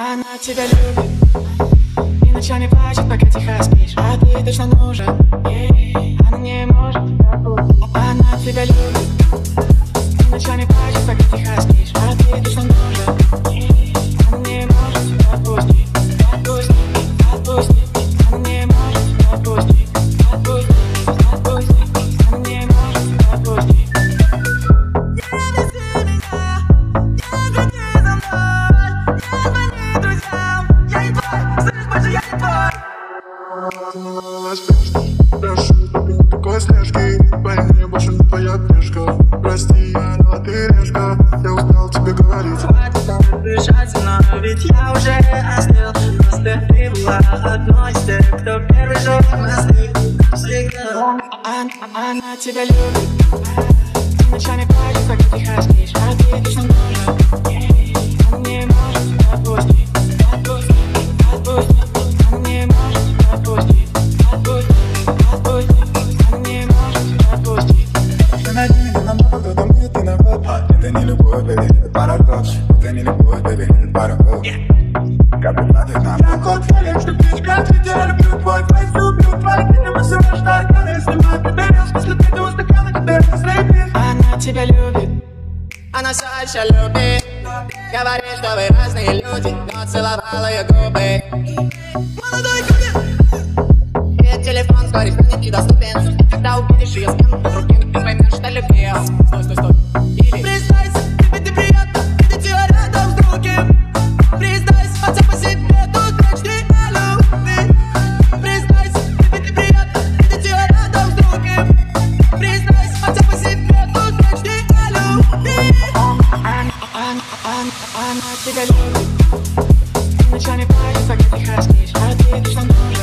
Она тебя любит И ночами плачет, пока тихо спишь. А ты точно нужен ей. Она не может Она тебя любит И ночами плачет, пока тихо спишь. А ты точно нужен ей. Она не может Отпусти, отпусти, отпусти Прошу, побил такой слежки Твоя мне больше не твоя книжка Прости, я ты Я устал тебе говорить Хватит там дышать, но ведь я уже остыл ты была одной из кто первый жёг мосты Всегда Она, тебя любит. Ты ночами плачешь, пока тихо спишь Это не любовь, бэби, это парадокс Это не любовь, бэби, это паровоз Как надо нам Я кот Феликс, что птичка каждый день люблю твой фейс, люблю твои виды, мы всего ждали, снимаю тебе рилс, после третьего стакана, когда ты слепишь. Она тебя любит Она все еще любит Говорит, что вы разные люди Но целовала ее губы Молодой телефон вскоре станет недоступен Когда увидишь ее с кем-то другим Ты поймешь, что любил ты голодный, ночами парень, спагетти хаски, а ты идешь со мной.